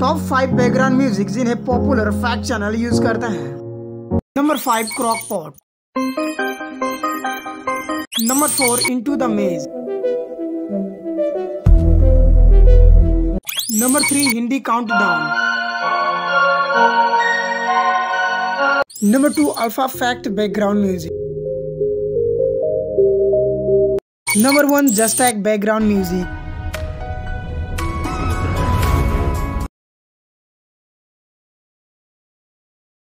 Top five background music जिन्हें popular fact channel use करते हैं। Number five crock pot number four into the maze number three Hindi countdown number two alpha fact background music number one just background music